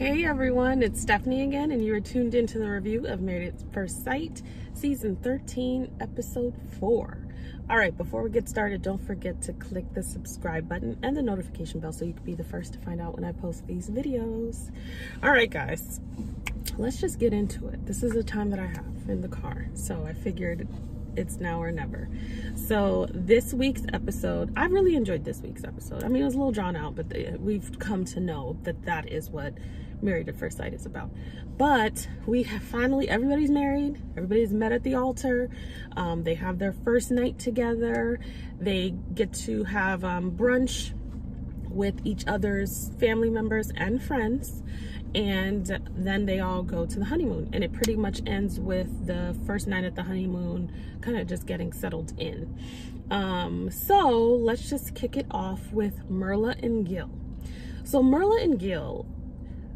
Hey everyone, it's Stephanie again, and you are tuned into the review of Married at First Sight, Season 13, Episode 4. All right, before we get started, don't forget to click the subscribe button and the notification bell so you can be the first to find out when I post these videos. All right, guys, let's just get into it. This is the time that I have in the car, so I figured it's now or never. So this week's episode, I really enjoyed this week's episode. I mean, it was a little drawn out, but uh, we've come to know that that is what Married at First Sight is about. But we have finally, everybody's married. Everybody's met at the altar. Um, they have their first night together. They get to have um, brunch with each other's family members and friends and then they all go to the honeymoon and it pretty much ends with the first night at the honeymoon kind of just getting settled in um, so let's just kick it off with Merla and Gil so Merla and Gil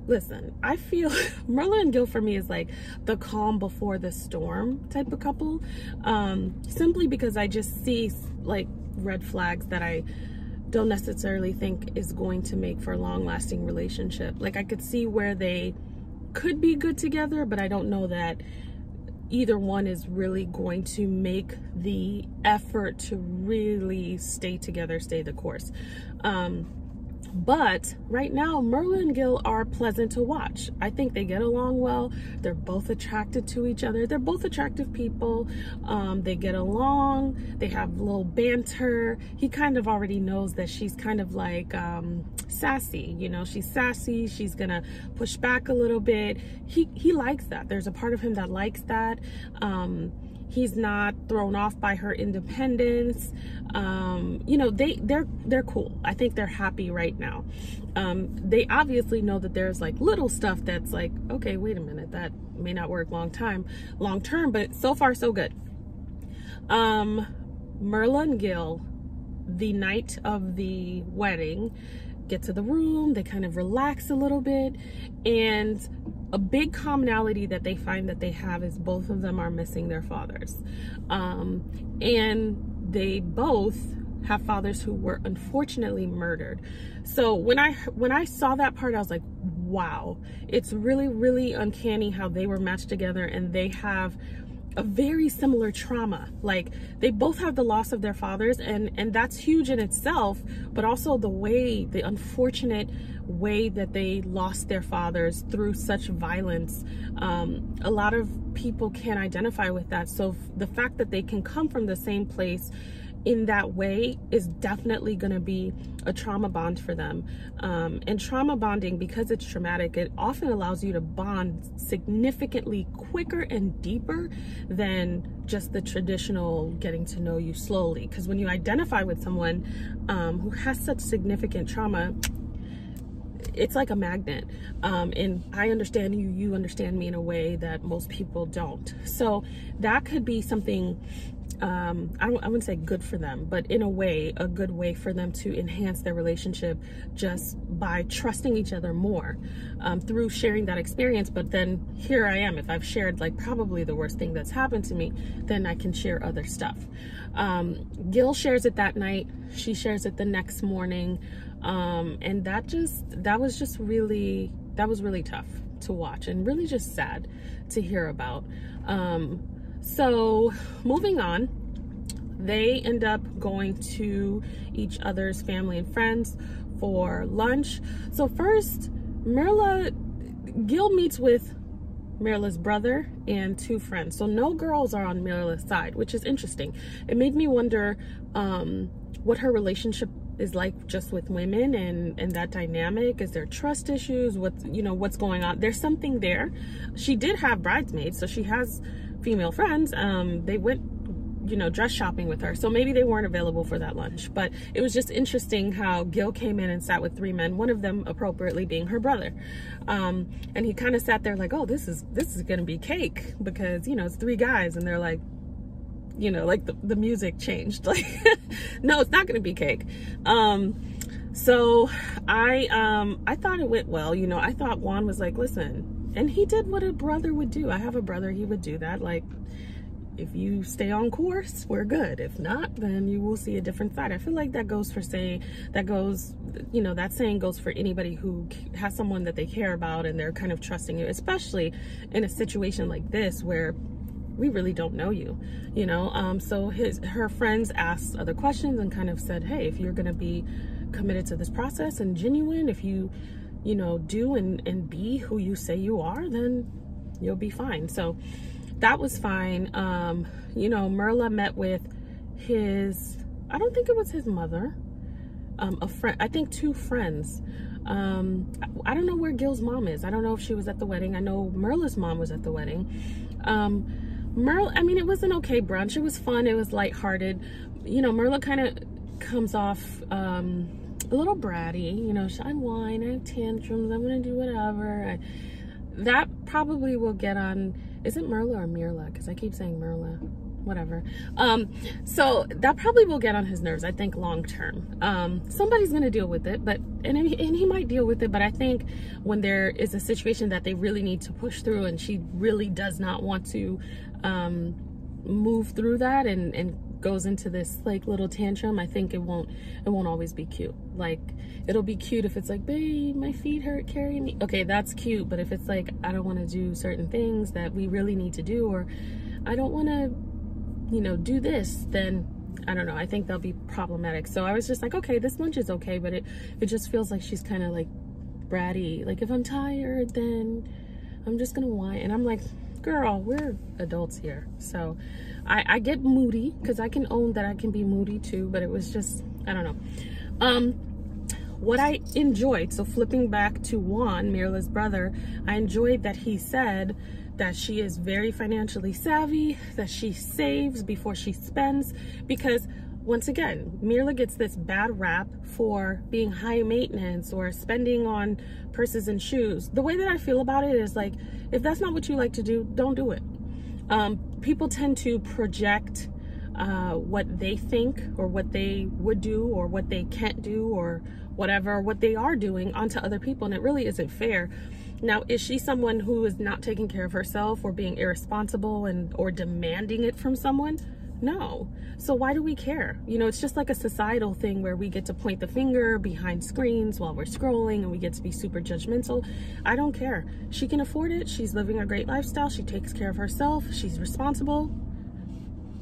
listen I feel Merla and Gil for me is like the calm before the storm type of couple um, simply because I just see like red flags that I don't necessarily think is going to make for a long lasting relationship. Like I could see where they could be good together, but I don't know that either one is really going to make the effort to really stay together, stay the course. Um, but right now, Merla and Gil are pleasant to watch. I think they get along well. They're both attracted to each other. They're both attractive people. Um, they get along. They have little banter. He kind of already knows that she's kind of like um, sassy. You know, she's sassy. She's gonna push back a little bit. He he likes that. There's a part of him that likes that. Um, he's not thrown off by her independence. Um, you know they they're they're cool. I think they're happy right now. Um, they obviously know that there's like little stuff that's like okay wait a minute that may not work long time long term but so far so good. Um merla and gil the night of the wedding get to the room they kind of relax a little bit and a big commonality that they find that they have is both of them are missing their fathers. Um, and they both have fathers who were unfortunately murdered. So when I when I saw that part, I was like, wow, it's really, really uncanny how they were matched together and they have a very similar trauma like they both have the loss of their fathers and and that's huge in itself but also the way the unfortunate way that they lost their fathers through such violence. Um, a lot of people can identify with that. So the fact that they can come from the same place in that way is definitely going to be a trauma bond for them. Um, and trauma bonding, because it's traumatic, it often allows you to bond significantly quicker and deeper than just the traditional getting to know you slowly. Because when you identify with someone um, who has such significant trauma, it's like a magnet um, and i understand you you understand me in a way that most people don't so that could be something um, I, I wouldn't say good for them, but in a way, a good way for them to enhance their relationship just by trusting each other more um, through sharing that experience. But then here I am. If I've shared like probably the worst thing that's happened to me, then I can share other stuff. Um, Gil shares it that night. She shares it the next morning. Um, and that just, that was just really, that was really tough to watch and really just sad to hear about. Um, so moving on, they end up going to each other's family and friends for lunch. So first, Merla, Gil meets with Merla's brother and two friends. So no girls are on Merla's side, which is interesting. It made me wonder um, what her relationship is like just with women and and that dynamic is there trust issues what's you know what's going on there's something there she did have bridesmaids so she has female friends, um, they went you know, dress shopping with her. So maybe they weren't available for that lunch. But it was just interesting how Gil came in and sat with three men, one of them appropriately being her brother. Um, and he kind of sat there like, oh, this is this is gonna be cake because, you know, it's three guys and they're like, you know, like the, the music changed. Like, no, it's not gonna be cake. Um, so I um I thought it went well, you know, I thought Juan was like, listen, and he did what a brother would do. I have a brother, he would do that. Like, if you stay on course, we're good. If not, then you will see a different side. I feel like that goes for saying, that goes, you know, that saying goes for anybody who has someone that they care about and they're kind of trusting you, especially in a situation like this where we really don't know you, you know? Um, so his, her friends asked other questions and kind of said, hey, if you're going to be committed to this process and genuine, if you, you know, do and, and be who you say you are, then you'll be fine. So that was fine. Um, you know, Merla met with his, I don't think it was his mother, um, a friend, I think two friends. Um, I don't know where Gil's mom is. I don't know if she was at the wedding. I know Merla's mom was at the wedding. Um, Merle, I mean, it was an okay brunch. It was fun. It was lighthearted. You know, Merla kind of comes off um, a little bratty. You know, I whine, I have tantrums, I'm going to do whatever. I, that probably will get on, is it Merla or Myrla? Because I keep saying Merla whatever. Um, so that probably will get on his nerves, I think, long term. Um, somebody's going to deal with it, but, and, and he might deal with it, but I think when there is a situation that they really need to push through and she really does not want to um, move through that and, and goes into this like little tantrum, I think it won't it won't always be cute. Like it'll be cute if it's like, babe, my feet hurt, carry me. Okay, that's cute. But if it's like, I don't want to do certain things that we really need to do, or I don't want to, you know, do this, then I don't know. I think that'll be problematic. So I was just like, okay, this lunch is okay, but it it just feels like she's kind of like bratty. Like if I'm tired, then I'm just gonna whine. And I'm like, girl, we're adults here. So I, I get moody because I can own that I can be moody too, but it was just, I don't know. Um, what I enjoyed, so flipping back to Juan, Myrla's brother, I enjoyed that he said that she is very financially savvy, that she saves before she spends, because once again, Myrla gets this bad rap for being high maintenance or spending on purses and shoes. The way that I feel about it is like, if that's not what you like to do, don't do it. Um, people tend to project uh, what they think or what they would do or what they can't do or whatever, what they are doing onto other people. And it really isn't fair. Now, is she someone who is not taking care of herself or being irresponsible and or demanding it from someone? No. So why do we care? You know, it's just like a societal thing where we get to point the finger behind screens while we're scrolling and we get to be super judgmental. I don't care. She can afford it. She's living a great lifestyle. She takes care of herself. She's responsible.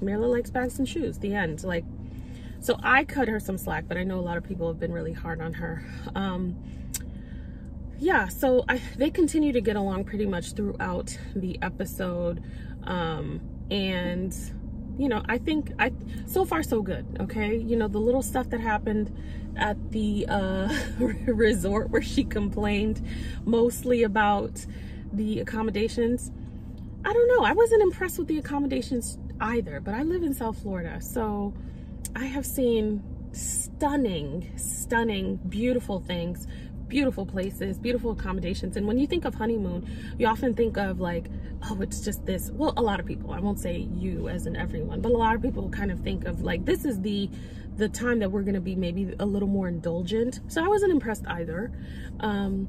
Myrla likes bags and shoes. The end. Like, so I cut her some slack, but I know a lot of people have been really hard on her. Um, yeah, so I, they continue to get along pretty much throughout the episode. Um, and you know, I think I so far so good. Okay, you know the little stuff that happened at the uh, resort where she complained mostly about the accommodations. I don't know. I wasn't impressed with the accommodations either, but I live in South Florida, so I have seen stunning, stunning, beautiful things beautiful places, beautiful accommodations. And when you think of honeymoon, you often think of like, oh, it's just this. Well, a lot of people, I won't say you as in everyone, but a lot of people kind of think of like, this is the the time that we're going to be maybe a little more indulgent. So I wasn't impressed either. Um,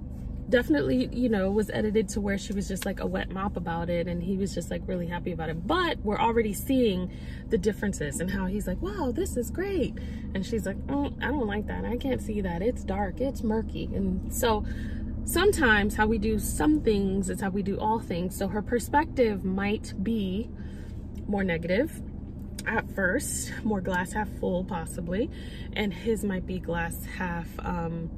definitely, you know, was edited to where she was just like a wet mop about it and he was just like really happy about it. But we're already seeing the differences and how he's like, wow, this is great. And she's like, oh, I don't like that. I can't see that. It's dark. It's murky. And so sometimes how we do some things is how we do all things. So her perspective might be more negative at first, more glass half full possibly, and his might be glass half um,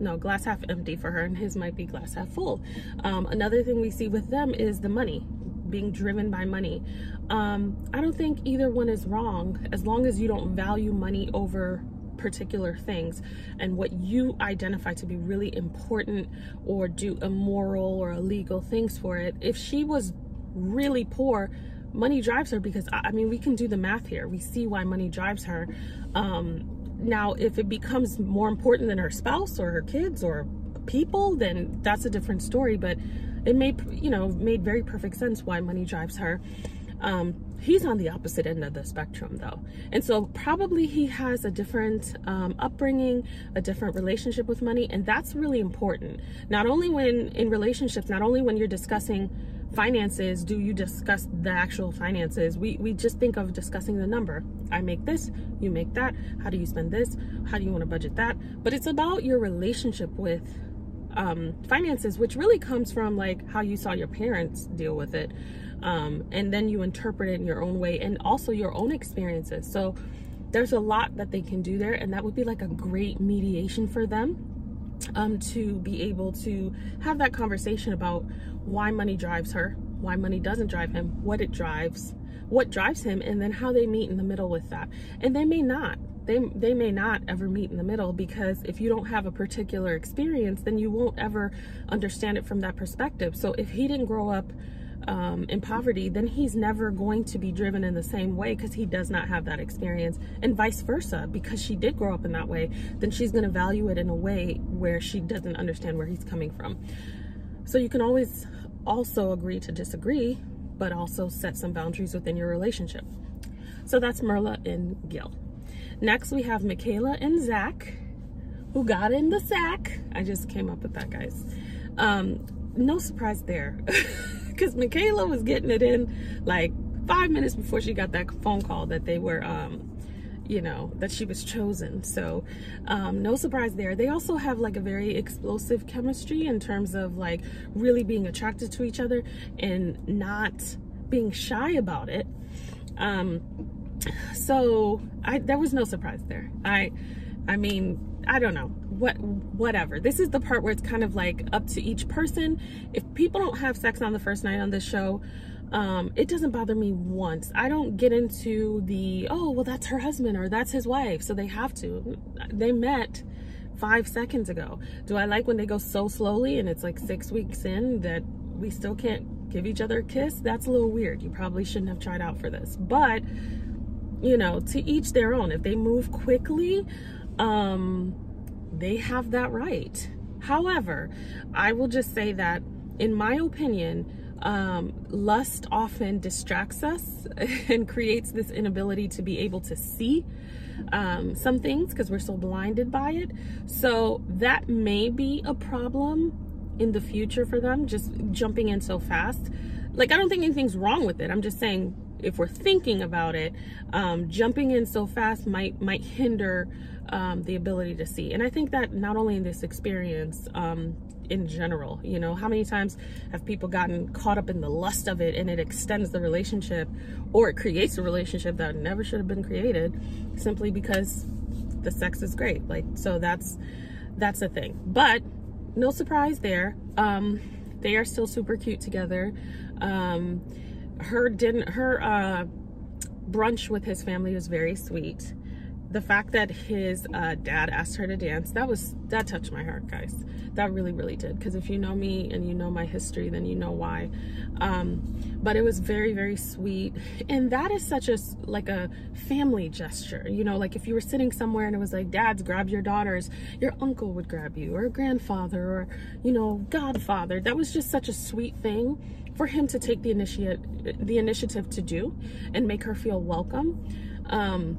no glass half empty for her and his might be glass half full. Um, another thing we see with them is the money being driven by money. Um, i don't think either one is wrong as long as you don't value money over particular things. And what you identify to be really important or do immoral or illegal things for it. If she was really poor money drives her because i mean we can do the math here. We see why money drives her. Um, now, if it becomes more important than her spouse or her kids or people, then that's a different story. But it made, you know, made very perfect sense why money drives her. Um, he's on the opposite end of the spectrum though. And so probably he has a different um, upbringing, a different relationship with money. And that's really important. Not only when in relationships, not only when you're discussing finances do you discuss the actual finances? We we just think of discussing the number. I make this you make that. How do you spend this? How do you want to budget that? But it's about your relationship with um, finances which really comes from like how you saw your parents deal with it um, and then you interpret it in your own way and also your own experiences. So there's a lot that they can do there and that would be like a great mediation for them um, to be able to have that conversation about why money drives her, why money doesn't drive him, what it drives, what drives him, and then how they meet in the middle with that. And they may not. They, they may not ever meet in the middle because if you don't have a particular experience, then you won't ever understand it from that perspective. So if he didn't grow up um, in poverty, then he's never going to be driven in the same way because he does not have that experience, and vice versa. Because she did grow up in that way, then she's going to value it in a way where she doesn't understand where he's coming from. So you can always also agree to disagree, but also set some boundaries within your relationship. So that's Merla and Gil. Next, we have Michaela and Zach, who got in the sack. I just came up with that, guys. Um, no surprise there. because Michaela was getting it in like five minutes before she got that phone call that they were, um, you know, that she was chosen. So um, no surprise there. They also have like a very explosive chemistry in terms of like really being attracted to each other and not being shy about it. Um, so I, there was no surprise there. I, I mean, I don't know what whatever this is the part where it's kind of like up to each person if people don't have sex on the first night on this show um, it doesn't bother me once. I don't get into the oh well that's her husband or that's his wife. So they have to. They met five seconds ago. Do I like when they go so slowly and it's like six weeks in that we still can't give each other a kiss? That's a little weird. You probably shouldn't have tried out for this. But you know to each their own. If they move quickly um they have that right. However, I will just say that, in my opinion, um, lust often distracts us and creates this inability to be able to see um, some things because we're so blinded by it. So that may be a problem in the future for them, just jumping in so fast. Like, I don't think anything's wrong with it. I'm just saying, if we're thinking about it, um, jumping in so fast might might hinder um, the ability to see. And I think that not only in this experience, um, in general, you know, how many times have people gotten caught up in the lust of it and it extends the relationship or it creates a relationship that never should have been created simply because the sex is great. Like, so that's, that's the thing. But no surprise there. Um, they are still super cute together. Um, her didn't, her, uh, brunch with his family was very sweet. The fact that his uh, dad asked her to dance that was that touched my heart guys. That really really did. Because if you know me and you know my history then you know why. Um, but it was very very sweet. And that is such a like a family gesture you know like if you were sitting somewhere and it was like dads grab your daughters. Your uncle would grab you or grandfather or you know godfather. That was just such a sweet thing for him to take the initiate the initiative to do and make her feel welcome. Um,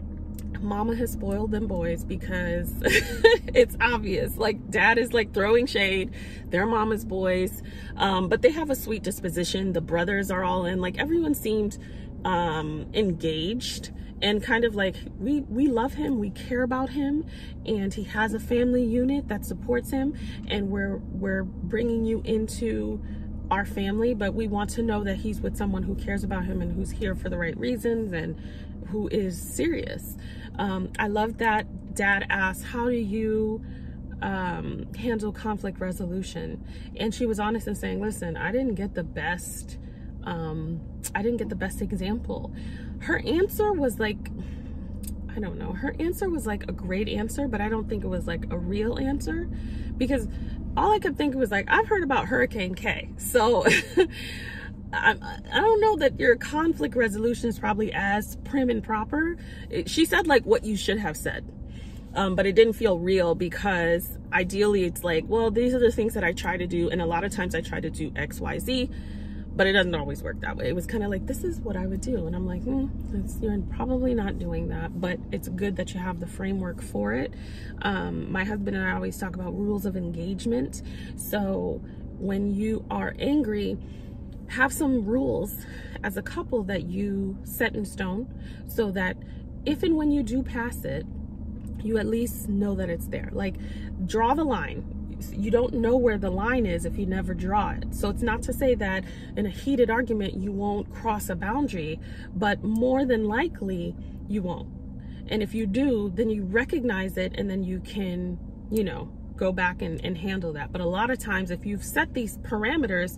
mama has spoiled them boys because it's obvious. Like dad is like throwing shade. They're mama's boys. Um, but they have a sweet disposition. The brothers are all in. Like everyone seemed um, engaged and kind of like we we love him. We care about him. And he has a family unit that supports him. And we're we're bringing you into our family but we want to know that he's with someone who cares about him and who's here for the right reasons and who is serious um, I love that dad asked, how do you um, handle conflict resolution? And she was honest in saying, listen, I didn't get the best, um, I didn't get the best example. Her answer was like, I don't know. Her answer was like a great answer, but I don't think it was like a real answer because all I kept thinking was like, I've heard about Hurricane K. So I, I don't know that your conflict resolution is probably as prim and proper. She said like what you should have said. Um, but it didn't feel real because ideally it's like, well, these are the things that I try to do. And a lot of times I try to do X, Y, Z, but it doesn't always work that way. It was kind of like, this is what I would do. And I'm like, hmm, you're probably not doing that, but it's good that you have the framework for it. Um, my husband and I always talk about rules of engagement. So when you are angry, have some rules as a couple that you set in stone so that if and when you do pass it, you at least know that it's there. Like, draw the line. You don't know where the line is if you never draw it. So it's not to say that in a heated argument you won't cross a boundary, but more than likely you won't. And if you do, then you recognize it and then you can, you know, go back and, and handle that. But a lot of times, if you've set these parameters,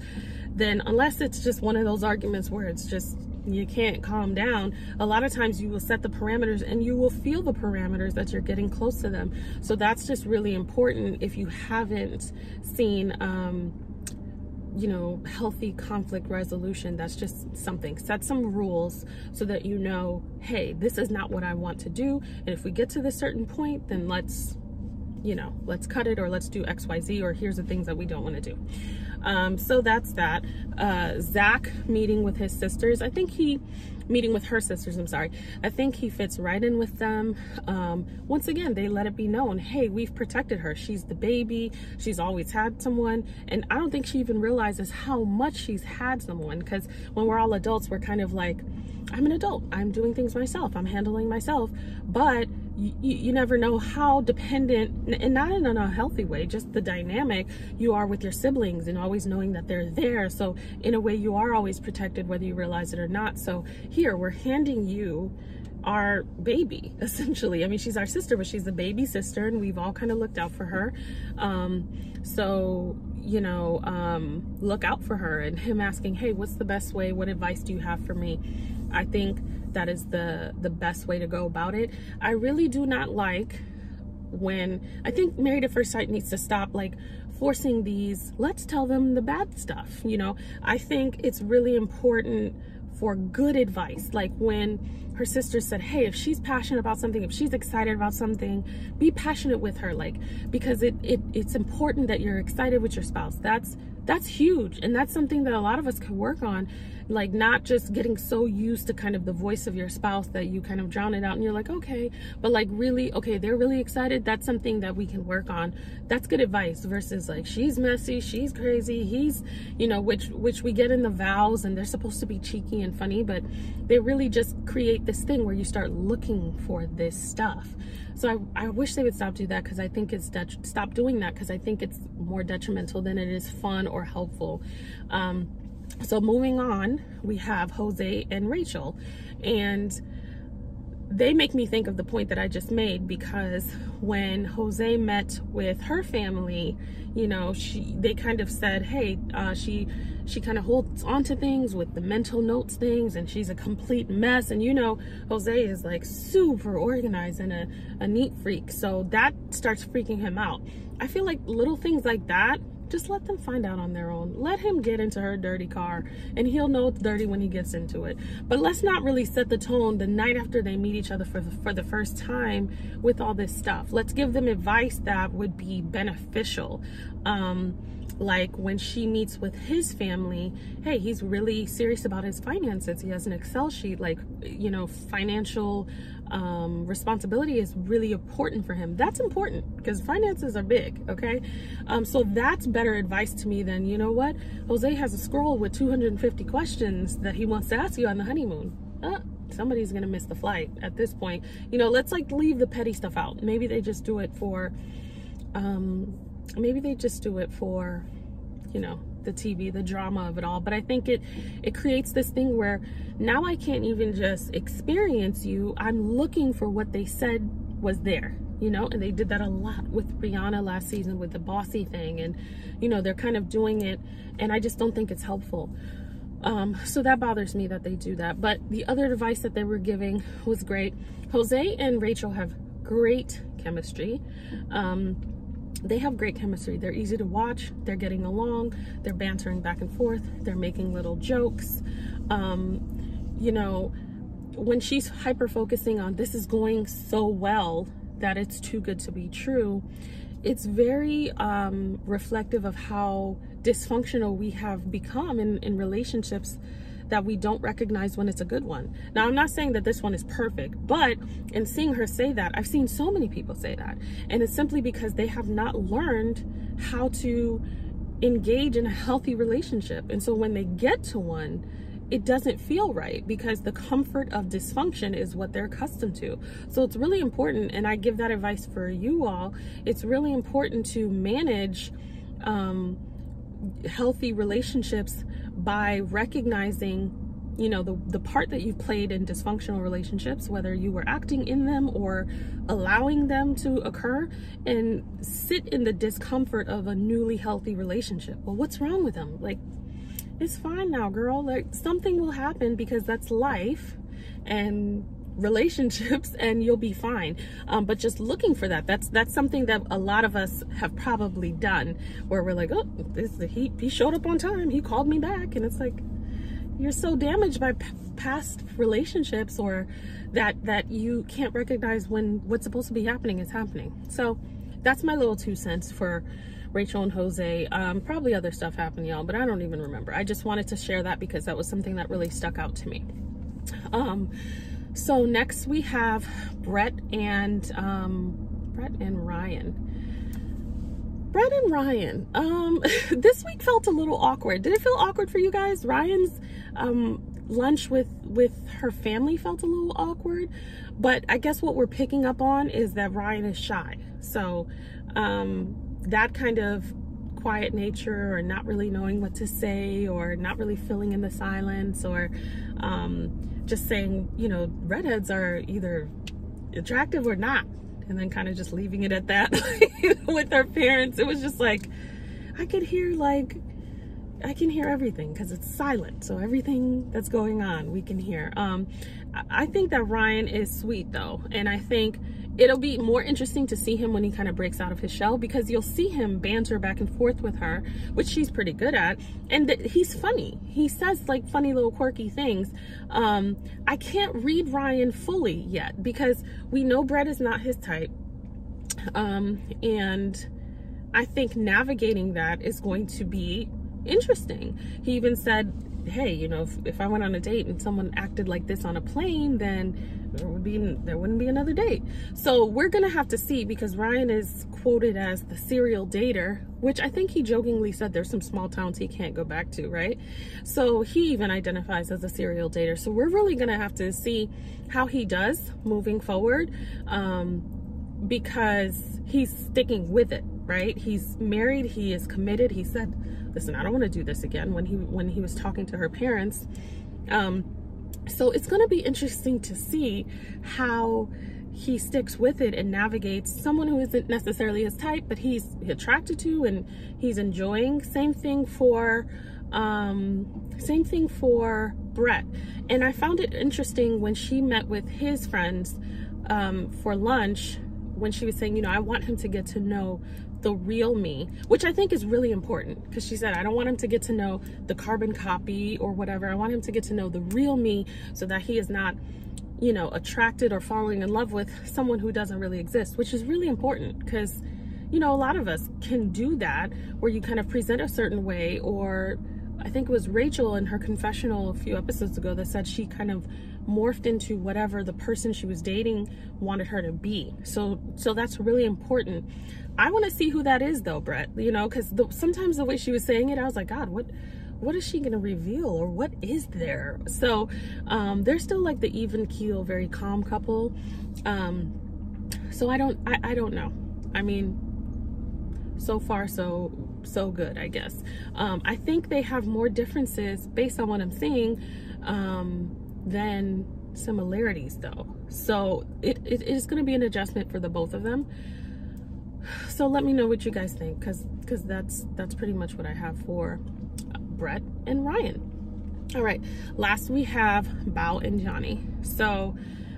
then unless it's just one of those arguments where it's just you can't calm down a lot of times you will set the parameters and you will feel the parameters that you're getting close to them. So that's just really important if you haven't seen um, you know healthy conflict resolution. That's just something. Set some rules so that you know hey this is not what i want to do. And if we get to this certain point then let's you know let's cut it or let's do xyz or here's the things that we don't want to do um, so that's that. Uh, Zach meeting with his sisters. I think he, meeting with her sisters, I'm sorry. I think he fits right in with them. Um, once again, they let it be known, hey, we've protected her. She's the baby. She's always had someone. And I don't think she even realizes how much she's had someone because when we're all adults, we're kind of like, I'm an adult. I'm doing things myself. I'm handling myself. But you, you never know how dependent, and not in an unhealthy way, just the dynamic you are with your siblings and always knowing that they're there. So in a way, you are always protected whether you realize it or not. So here, we're handing you our baby essentially. I mean she's our sister but she's a baby sister and we've all kind of looked out for her. Um, so you know um, look out for her and him asking hey what's the best way? What advice do you have for me? I think that is the the best way to go about it. I really do not like when i think married at first sight needs to stop like forcing these let's tell them the bad stuff you know? I think it's really important for good advice. Like when her sister said hey if she's passionate about something if she's excited about something be passionate with her like because it, it it's important that you're excited with your spouse. That's that's huge and that's something that a lot of us can work on like not just getting so used to kind of the voice of your spouse that you kind of drown it out and you're like okay but like really okay they're really excited that's something that we can work on that's good advice versus like she's messy she's crazy he's you know which which we get in the vows and they're supposed to be cheeky and funny but they really just create this thing where you start looking for this stuff so I, I wish they would stop doing that because I think it's stop doing that because I think it's more detrimental than it is fun or helpful. Um, so moving on, we have Jose and Rachel. And they make me think of the point that I just made because when Jose met with her family, you know, she they kind of said, "Hey, uh, she she kind of holds on to things with the mental notes things, and she's a complete mess." And you know, Jose is like super organized and a, a neat freak, so that starts freaking him out. I feel like little things like that just let them find out on their own. Let him get into her dirty car and he'll know it's dirty when he gets into it. But let's not really set the tone the night after they meet each other for the, for the first time with all this stuff. Let's give them advice that would be beneficial. Um, like when she meets with his family hey he's really serious about his finances he has an excel sheet like you know financial um, responsibility is really important for him. That's important because finances are big okay? Um, so that's better advice to me than you know what? Jose has a scroll with 250 questions that he wants to ask you on the honeymoon. Uh, somebody's gonna miss the flight at this point. You know let's like leave the petty stuff out. Maybe they just do it for um maybe they just do it for you know the TV, the drama of it all. But I think it it creates this thing where now I can't even just experience you. I'm looking for what they said was there, you know, and they did that a lot with Rihanna last season with the bossy thing. And, you know, they're kind of doing it and I just don't think it's helpful. Um, so that bothers me that they do that. But the other advice that they were giving was great. Jose and Rachel have great chemistry. Um, they have great chemistry. They're easy to watch. They're getting along. They're bantering back and forth. They're making little jokes. Um, you know, when she's hyper focusing on this is going so well that it's too good to be true, it's very um, reflective of how dysfunctional we have become in, in relationships that we don't recognize when it's a good one. Now, I'm not saying that this one is perfect, but in seeing her say that, I've seen so many people say that. And it's simply because they have not learned how to engage in a healthy relationship. And so when they get to one, it doesn't feel right because the comfort of dysfunction is what they're accustomed to. So it's really important, and I give that advice for you all. It's really important to manage um, healthy relationships by recognizing you know the the part that you've played in dysfunctional relationships whether you were acting in them or allowing them to occur and sit in the discomfort of a newly healthy relationship. Well what's wrong with them? Like it's fine now girl. Like something will happen because that's life and relationships and you'll be fine um, but just looking for that that's that's something that a lot of us have probably done where we're like oh this he he showed up on time he called me back and it's like you're so damaged by past relationships or that that you can't recognize when what's supposed to be happening is happening so that's my little two cents for Rachel and Jose. Um, probably other stuff happened, y'all, but I don't even remember. I just wanted to share that because that was something that really stuck out to me. Um, so next we have Brett and um, Brett and Ryan. Brett and Ryan. Um, this week felt a little awkward. Did it feel awkward for you guys? Ryan's um, lunch with with her family felt a little awkward, but I guess what we're picking up on is that Ryan is shy. So um, that kind of quiet nature or not really knowing what to say or not really filling in the silence or um, just saying, you know, redheads are either attractive or not. And then kind of just leaving it at that with our parents. It was just like, I could hear like, I can hear everything because it's silent. So everything that's going on, we can hear. Um, I think that Ryan is sweet though. And I think it'll be more interesting to see him when he kind of breaks out of his shell because you'll see him banter back and forth with her, which she's pretty good at. And he's funny. He says like funny little quirky things. Um, I can't read Ryan fully yet because we know Brett is not his type. Um, and I think navigating that is going to be interesting. He even said, hey, you know, if, if I went on a date and someone acted like this on a plane, then there would be there wouldn't be another date. So we're gonna have to see because ryan is quoted as the serial dater which i think he jokingly said there's some small towns he can't go back to right? So he even identifies as a serial dater. So we're really gonna have to see how he does moving forward um, because he's sticking with it right? He's married he is committed he said listen i don't want to do this again when he when he was talking to her parents um, so it's going to be interesting to see how he sticks with it and navigates someone who isn't necessarily his type, but he's attracted to and he's enjoying. Same thing for, um, same thing for Brett. And I found it interesting when she met with his friends um, for lunch when she was saying, you know, I want him to get to know the real me, which I think is really important because she said, I don't want him to get to know the carbon copy or whatever. I want him to get to know the real me so that he is not, you know, attracted or falling in love with someone who doesn't really exist, which is really important because, you know, a lot of us can do that where you kind of present a certain way or I think it was Rachel in her confessional a few episodes ago that said she kind of morphed into whatever the person she was dating wanted her to be. So so that's really important. I want to see who that is though, Brett, you know, cuz sometimes the way she was saying it, I was like, god, what what is she going to reveal or what is there? So, um they're still like the even keel, very calm couple. Um so I don't I, I don't know. I mean, so far so so good i guess um, i think they have more differences based on what i'm seeing um, than similarities though so it, it is going to be an adjustment for the both of them so let me know what you guys think because because that's that's pretty much what i have for brett and ryan. All right last we have bao and johnny. So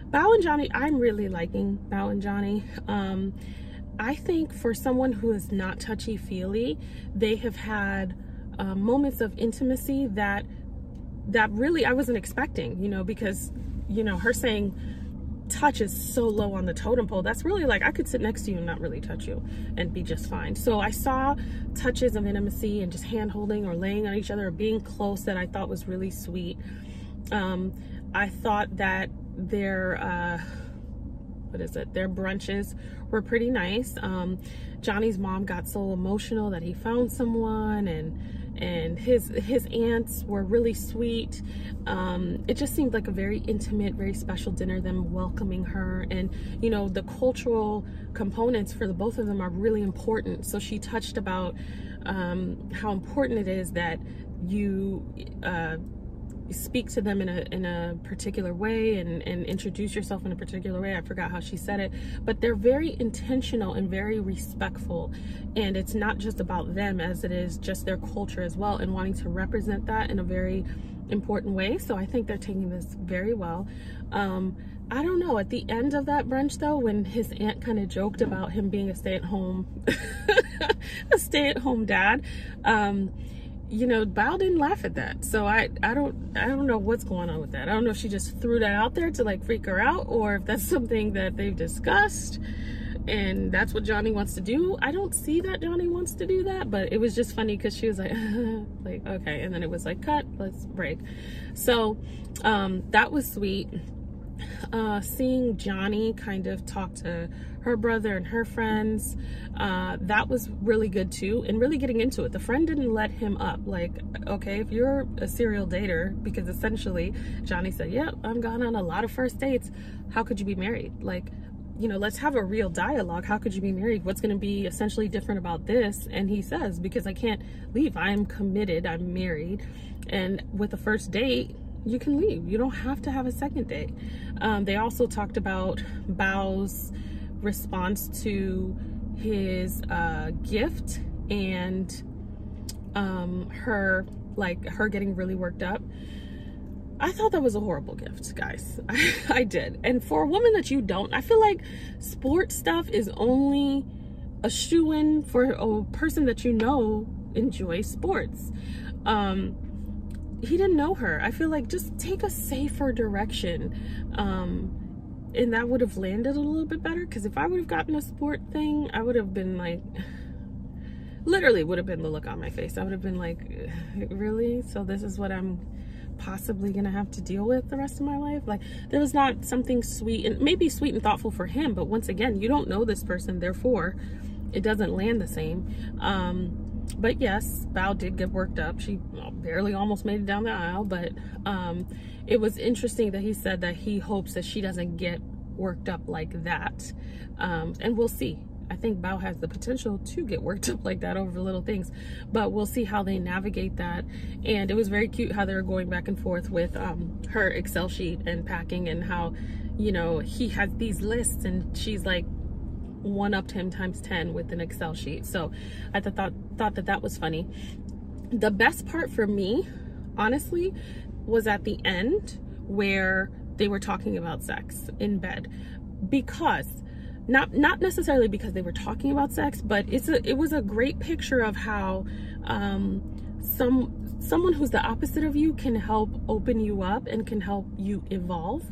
bao and johnny i'm really liking bao and johnny. Um I think for someone who is not touchy-feely, they have had uh, moments of intimacy that that really I wasn't expecting, you know, because, you know, her saying touch is so low on the totem pole. That's really like I could sit next to you and not really touch you and be just fine. So I saw touches of intimacy and just hand holding or laying on each other or being close that I thought was really sweet. Um, I thought that their uh, what is it? Their brunches were pretty nice. Um, Johnny's mom got so emotional that he found someone and and his his aunts were really sweet. Um, it just seemed like a very intimate, very special dinner. Them welcoming her, and you know the cultural components for the both of them are really important. So she touched about um, how important it is that you. Uh, speak to them in a in a particular way and and introduce yourself in a particular way. I forgot how she said it, but they're very intentional and very respectful. And it's not just about them as it is just their culture as well and wanting to represent that in a very important way. So I think they're taking this very well. Um, I don't know. At the end of that brunch, though, when his aunt kind of joked about him being a stay-at-home, a stay-at-home dad, um, you know, Bao didn't laugh at that. So I, I don't, I don't know what's going on with that. I don't know if she just threw that out there to like freak her out or if that's something that they've discussed and that's what Johnny wants to do. I don't see that Johnny wants to do that, but it was just funny because she was like, like, okay. And then it was like, cut, let's break. So, um, that was sweet uh, seeing Johnny kind of talk to her brother and her friends, uh, that was really good too, and really getting into it. The friend didn't let him up. Like, okay, if you're a serial dater, because essentially Johnny said, yep, yeah, I'm gone on a lot of first dates. How could you be married? Like, you know, let's have a real dialogue. How could you be married? What's going to be essentially different about this? And he says, because I can't leave. I'm committed. I'm married. And with a first date, you can leave. You don't have to have a second date. Um, they also talked about Bao's response to his uh, gift and um, her, like, her getting really worked up. I thought that was a horrible gift, guys. I, I did. And for a woman that you don't, I feel like sports stuff is only a shoe-in for a person that you know enjoys sports. Um, he didn't know her. I feel like just take a safer direction. Um, and that would have landed a little bit better because if I would have gotten a sport thing, I would have been like, literally would have been the look on my face. I would have been like, really? So this is what I'm possibly gonna have to deal with the rest of my life like there was not something sweet and maybe sweet and thoughtful for him but once again you don't know this person therefore it doesn't land the same um but yes, Bao did get worked up. She barely almost made it down the aisle, but um, it was interesting that he said that he hopes that she doesn't get worked up like that. Um, and we'll see. I think Bao has the potential to get worked up like that over little things, but we'll see how they navigate that. And it was very cute how they were going back and forth with um, her Excel sheet and packing and how, you know, he has these lists and she's like, one upped him times 10 with an Excel sheet. So I th thought, thought that that was funny. The best part for me, honestly, was at the end where they were talking about sex in bed because not not necessarily because they were talking about sex but it's a it was a great picture of how um some someone who's the opposite of you can help open you up and can help you evolve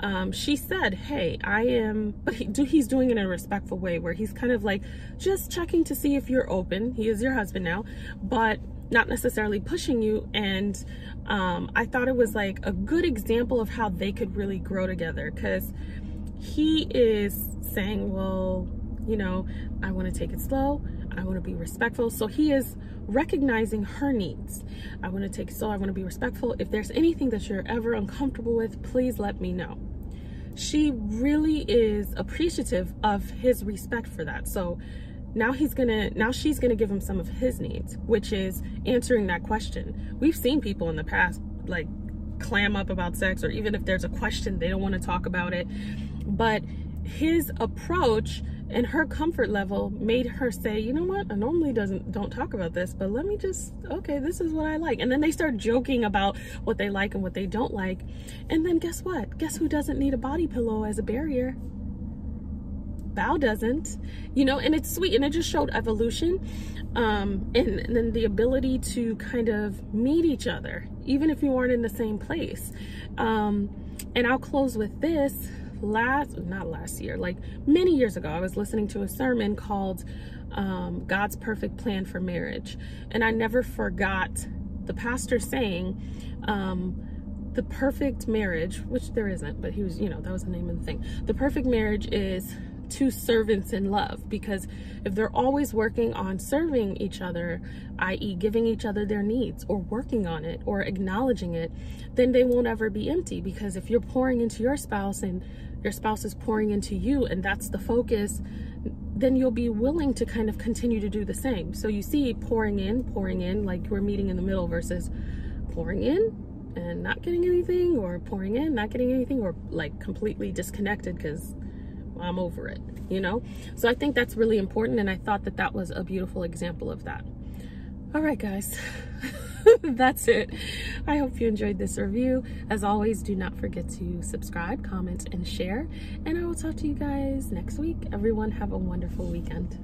um, she said, hey, I am, but he, he's doing it in a respectful way where he's kind of like just checking to see if you're open. He is your husband now, but not necessarily pushing you. And um, I thought it was like a good example of how they could really grow together because he is saying, well, you know, I want to take it slow. I want to be respectful. So he is recognizing her needs. I want to take so I want to be respectful. If there's anything that you're ever uncomfortable with, please let me know. She really is appreciative of his respect for that. So now he's gonna now she's gonna give him some of his needs, which is answering that question. We've seen people in the past like clam up about sex or even if there's a question they don't want to talk about it. But his approach and her comfort level made her say you know what? I normally doesn't don't talk about this but let me just okay this is what i like. And then they start joking about what they like and what they don't like. And then guess what? Guess who doesn't need a body pillow as a barrier? Bao doesn't, you know, and it's sweet and it just showed evolution um, and, and then the ability to kind of meet each other, even if you aren't in the same place. Um, and I'll close with this last not last year like many years ago i was listening to a sermon called um, god's perfect plan for marriage and i never forgot the pastor saying um, the perfect marriage, which there isn't, but he was, you know, that was the name of the thing. The perfect marriage is two servants in love because if they're always working on serving each other, i.e., giving each other their needs or working on it or acknowledging it, then they won't ever be empty. Because if you're pouring into your spouse and your spouse is pouring into you and that's the focus, then you'll be willing to kind of continue to do the same. So you see pouring in, pouring in, like we're meeting in the middle versus pouring in and not getting anything or pouring in, not getting anything or like completely disconnected because I'm over it, you know? So I think that's really important. And I thought that that was a beautiful example of that. All right, guys. that's it. I hope you enjoyed this review. As always, do not forget to subscribe, comment, and share. And I will talk to you guys next week. Everyone have a wonderful weekend.